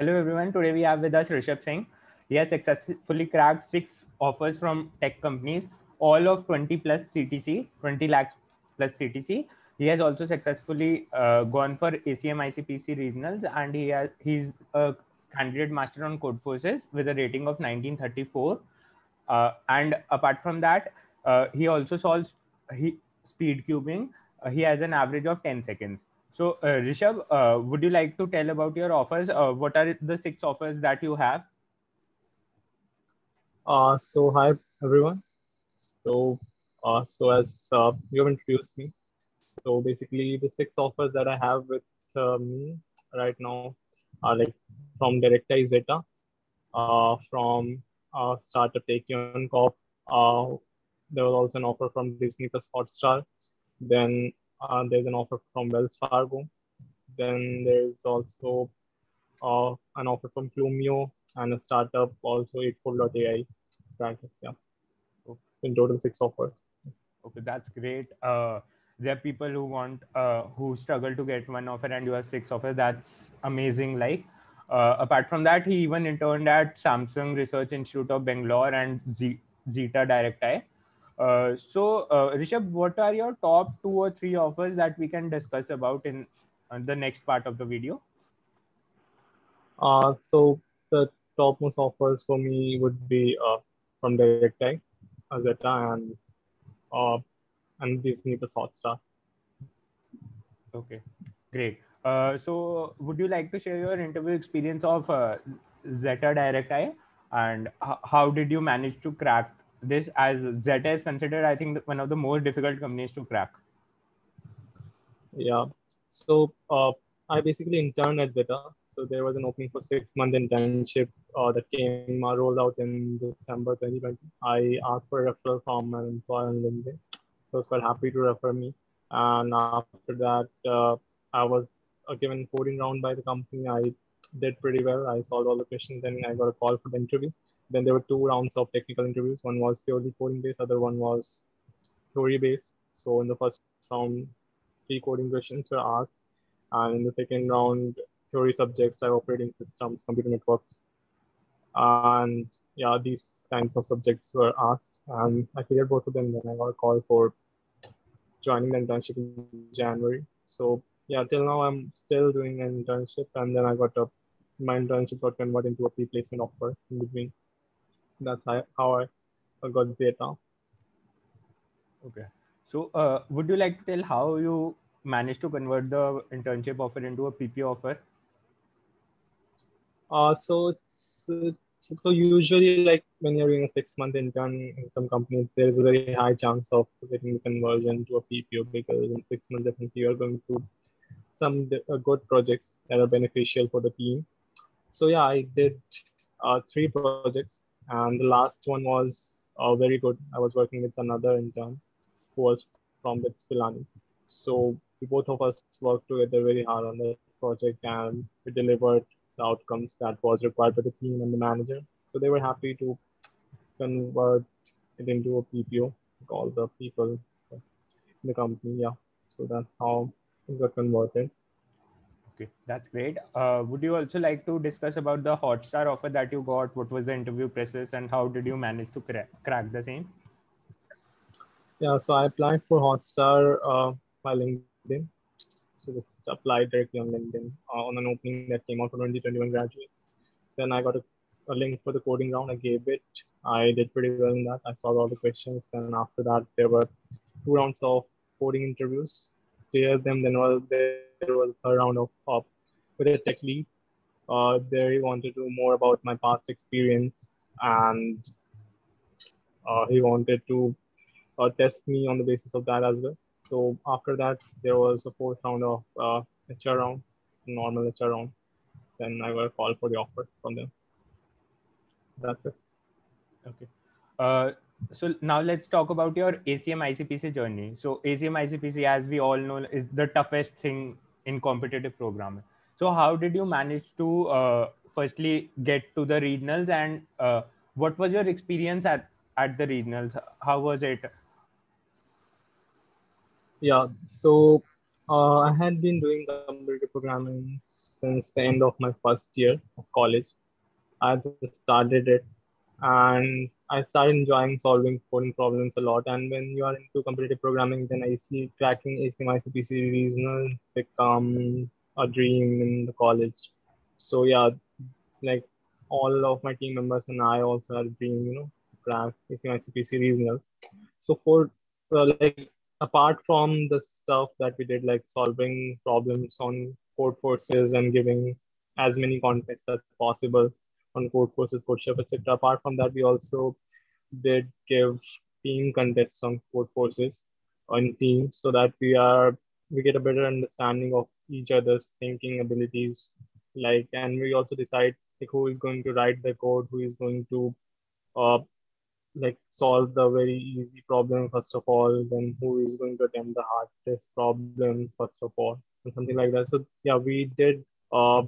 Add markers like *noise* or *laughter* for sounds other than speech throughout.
Hello everyone. Today we have with us Rishabh Singh. He has successfully cracked six offers from tech companies, all of 20 plus CTC, 20 lakhs plus CTC. He has also successfully uh, gone for ACM ICPC regionals, and he has he's a candidate master on Codeforces with a rating of 1934. Uh, and apart from that, uh, he also solves he speed cubing. Uh, he has an average of 10 seconds. So, uh, Rishabh, uh, would you like to tell about your offers? Uh, what are the six offers that you have? Uh, so hi everyone. So, uh, so as uh, you have introduced me, so basically the six offers that I have with uh, me right now are like from Directi Zeta, uh, from uh, Startup Tekion Corp. Uh, there was also an offer from Disney Plus Hotstar. Then uh, there's an offer from Wells Fargo. Then there's also uh, an offer from Clumio and a startup also Eightfold.ai. Yeah. In total, six offers. Okay, that's great. Uh, there are people who want uh, who struggle to get one offer, and you have six offers. That's amazing. Like, uh, apart from that, he even interned at Samsung Research Institute of Bangalore and Z- Zeta Directi. Uh, so, uh, Rishabh, what are your top two or three offers that we can discuss about in uh, the next part of the video? Uh, so the topmost offers for me would be uh, from Directi, Zeta, and uh, and Disney Plus Hotstar. Okay, great. Uh, so, would you like to share your interview experience of uh, Zeta Directi and how did you manage to crack this? As Zeta is considered, I think, one of the most difficult companies to crack. Yeah. So uh, I basically interned at Zeta. So there was an opening for six month internship uh, that came uh, rolled out in December 2020. I asked for a referral from an employer on LinkedIn. He was quite happy to refer me. And after that, uh, I was uh, given coding round by the company. I did pretty well. I solved all the questions. Then I got a call for the interview. Then there were two rounds of technical interviews. One was purely coding based. Other one was theory based. So in the first round, three coding questions were asked. And in the second round, theory subjects like operating systems, computer networks. And yeah, these kinds of subjects were asked. And I cleared both of them. Then I got a call for joining the internship in January. So yeah, till now I'm still doing an internship. And then I got a, my internship got converted into a pre-placement offer in between. That's how I got Zeta. Okay. So, uh, would you like to tell how you managed to convert the internship offer into a PP offer? Uh, so it's so usually like when you're doing a six month intern in some companies, there's a very high chance of getting the conversion to a PPO because in six months definitely you're going to some uh, good projects that are beneficial for the team. So yeah, I did uh, three projects, and the last one was uh, very good. I was working with another intern who was from the Spilani. So both of us worked together very hard on the project, and we delivered the outcomes that was required by the team and the manager. So they were happy to convert it into a PPO, all the people in the company. Yeah. So that's how it got converted. Okay, that's great. Uh, would you also like to discuss about the Hotstar offer that you got? What was the interview process and how did you manage to crack, crack the same? Yeah, so I applied for Hotstar uh, by LinkedIn. So just applied directly on LinkedIn uh, on an opening that came out for 2021 graduates. Then I got a, a, link for the coding round. I gave it. I did pretty well in that. I solved all the questions. Then after that, there were two rounds of coding interviews. Cleared them. Then was there, there was a round of uh, with a tech lead. Uh, there he wanted to know more about my past experience and uh, he wanted to uh, test me on the basis of that as well. So after that, there was a fourth round of uh, HR round, normal HR round. Then I got call for the offer from them. That's it. Okay. Uh, so now let's talk about your ACM ICPC journey. So ACM ICPC, as we all know, is the toughest thing in competitive programming. So how did you manage to uh, firstly get to the regionals and uh, what was your experience at, at the regionals? How was it? Yeah, so uh, I had been doing competitive programming since the end of my first year of college. I just started it and I started enjoying solving coding problems a lot. And when you are into competitive programming, then I see cracking ACM ICPC regionals become a dream in the college. So yeah, like all of my team members and I also had a dream, you know, crack ACM ICPC regional. So for uh, like apart from the stuff that we did, like solving problems on Codeforces and giving as many contests as possible on Codeforces, CodeChef, etc. Apart from that, we also did give team contests on Codeforces on teams so that we are we get a better understanding of each other's thinking abilities. Like and we also decide like who is going to write the code who is going to uh, like solve the very easy problem first of all then who is going to attempt the hardest problem first of all and something like that. So yeah we did uh,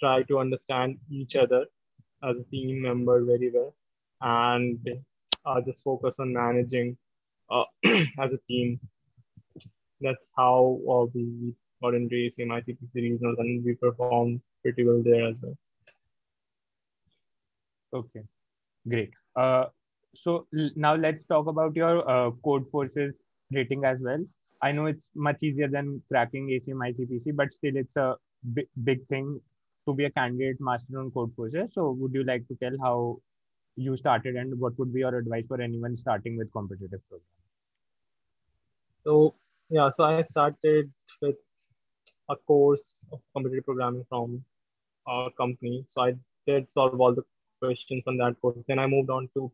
try to understand each other as a team member very well and uh, just focus on managing uh, *clears throat* as a team. That's how uh, we got into ACM ICPC regionals and we performed pretty well there as well. Okay great. Uh, so now let's talk about your uh, Codeforces rating as well. I know it's much easier than cracking ACM ICPC, but still it's a big, big thing to be a candidate master on Codeforces. So would you like to tell how you started and what would be your advice for anyone starting with competitive programming? So yeah, so I started with a course of competitive programming from our company. So I did solve all the questions on that course. Then I moved on to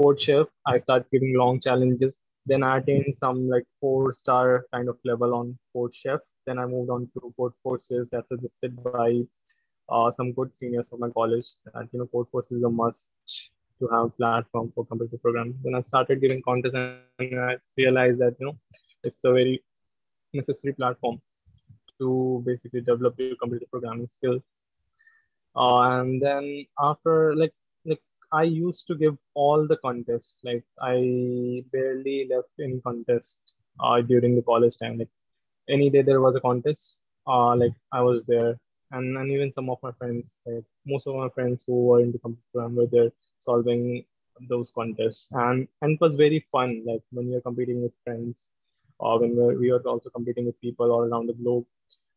CodeChef, I started giving long challenges. Then I attained some like four star kind of level on CodeChef. Then I moved on to Codeforces that's suggested by uh, some good seniors from my college that you know Codeforces is a must to have platform for competitive programming. Then I started giving contests and I realized that you know it's a very necessary platform to basically develop your competitive programming skills. Uh, and then after like I used to give all the contests. Like I barely left any contest uh, during the college time. Like any day there was a contest, uh, like I was there. And, and even some of my friends, like most of my friends who were in the computer were there solving those contests. And and it was very fun. Like when you're competing with friends, or when we're, we are also competing with people all around the globe,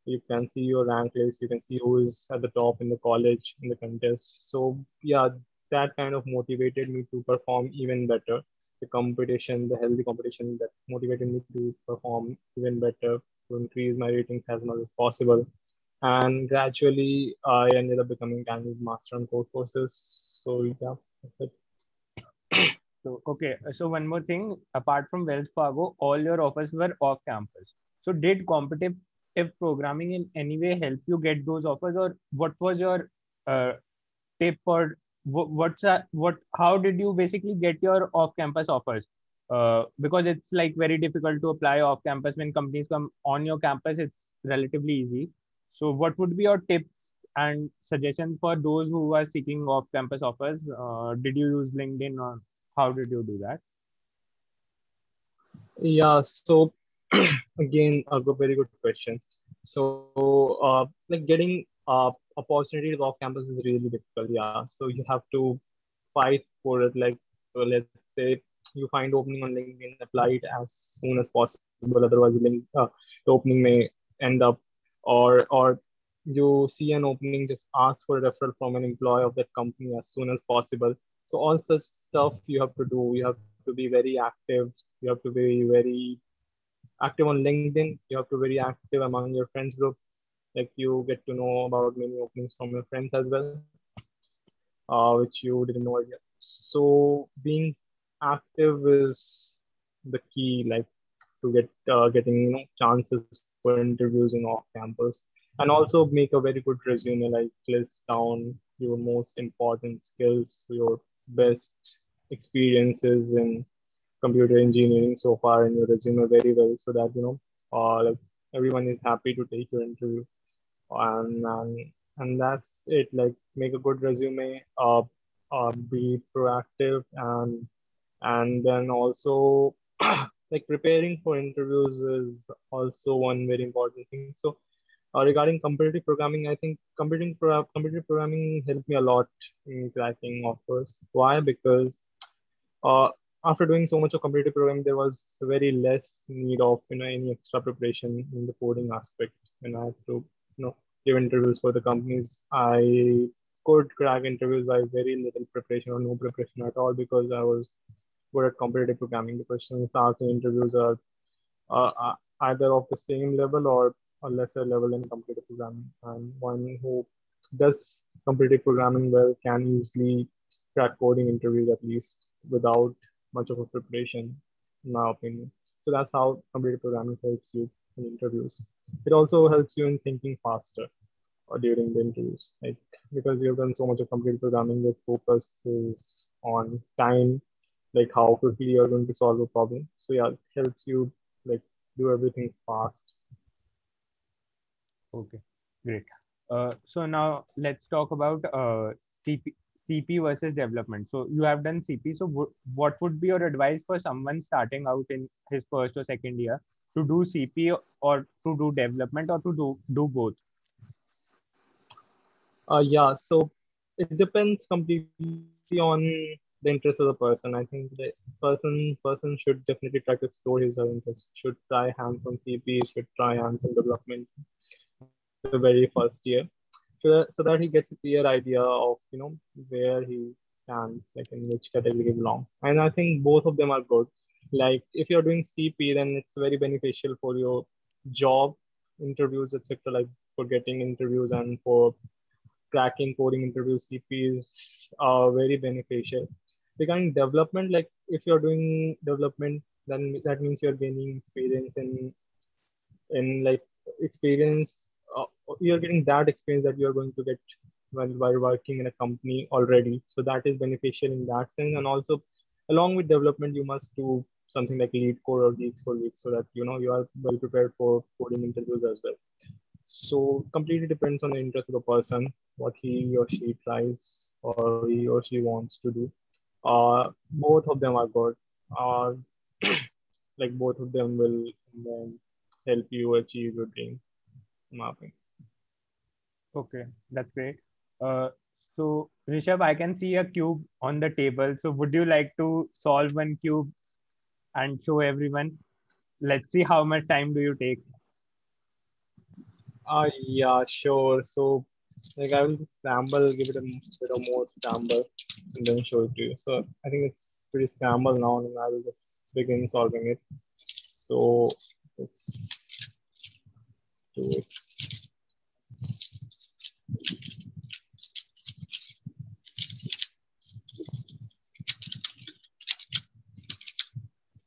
you can see your rank list you can see who is at the top in the college in the contest so yeah that kind of motivated me to perform even better. The competition, the healthy competition that motivated me to perform even better, to increase my ratings as much as possible. And gradually, I ended up becoming candidate master on Codeforces. So, yeah, that's it. So, okay. So, one more thing apart from Wells Fargo, all your offers were off campus. So, did competitive programming in any way help you get those offers, or what was your uh, tip or what's that what how did you basically get your off campus offers uh, because it's like very difficult to apply off campus when companies come on your campus it's relatively easy so what would be your tips and suggestions for those who are seeking off campus offers uh, did you use linkedin or how did you do that yeah so *clears throat* again a very good question so uh, like getting uh, opportunities off campus is really difficult. Yeah, so you have to fight for it. Like so let's say you find opening on LinkedIn, apply it as soon as possible. Otherwise, link, uh, the opening may end up, or or you see an opening, just ask for a referral from an employee of that company as soon as possible. So all such stuff you have to do. You have to be very active. You have to be very active on LinkedIn. You have to be very active among your friends group like you get to know about many openings from your friends as well uh, which you didn't know yet so being active is the key like to get uh, getting you know chances for interviews in off campus. And also make a very good resume like list down your most important skills your best experiences in computer engineering so far in your resume very well so that you know uh, like everyone is happy to take your interview. And and, and that's it. Like make a good resume uh, uh be proactive and and then also *clears throat* like preparing for interviews is also one very important thing so Uh, regarding competitive programming, I think competitive, pro- competitive programming helped me a lot in cracking offers. Why? Because uh, after doing so much of competitive programming, there was very less need of you know any extra preparation in the coding aspect, and I had to you know give interviews for the companies. I could crack interviews by very little preparation or no preparation at all because I was good at competitive programming. The questions asked in interviews are uh, either of the same level or a lesser level in competitive programming. And one who does competitive programming well can easily crack coding interviews at least without much of a preparation, in my opinion. So that's how competitive programming helps you in interviews. It also helps you in thinking faster or during the interviews, like because you've done so much of competitive programming, the focus is on time, like how quickly you're going to solve a problem. So yeah, it helps you like do everything fast. Okay, great. Uh, so now let's talk about uh, CP, CP versus development. So you have done CP. So w- what would be your advice for someone starting out in his first or second year to do CP or to do development or to do do both? Uh, yeah, so it depends completely on the interest of the person. I think the person person should definitely try to explore his own interest. Should try hands-on CP. Should try hands-on development the very first year, so that, so that he gets a clear idea of you know where he stands, like in which category he belongs. And I think both of them are good. Like if you're doing CP, then it's very beneficial for your job interviews, etc. Like for getting interviews and for cracking coding interviews, CP is very beneficial. Regarding development, like if you're doing development, then that means you're gaining experience in in like experience. Uh, you're getting that experience that you're going to get while, while working in a company already. So that is beneficial in that sense. And also, along with development, you must do something like LeetCode or GeeksforGeeks so that you know you are well prepared for coding interviews as well. So completely depends on the interest of the person, what he or she tries or he or she wants to do. Uh, both of them are good. Uh, *clears throat* like both of them will help you achieve your dream mapping. Okay, that's great. Uh, so Rishabh, I can see a cube on the table. So would you like to solve one cube and show everyone? Let's see how much time do you take. Uh, yeah, sure. So like I will scramble, give it a bit of more scramble and then show it to you. So I think it's pretty scramble now and I will just begin solving it. So let's do it.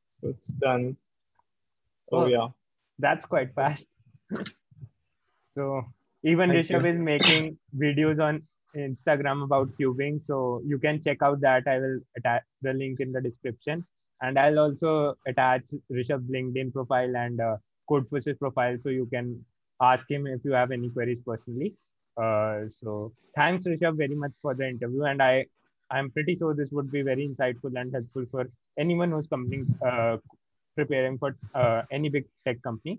So it's done. So Oh. yeah. That's quite fast. *laughs* so even Thank Rishabh you. is making *coughs* videos on Instagram about cubing. So you can check out that. I will attach the link in the description. And I'll also attach Rishabh's LinkedIn profile and uh, Codeforces profile so you can ask him if you have any queries personally. Uh, so thanks, Rishabh, very much for the interview. And I, I'm pretty sure this would be very insightful and helpful for anyone who's coming, uh, preparing for uh, any big tech company.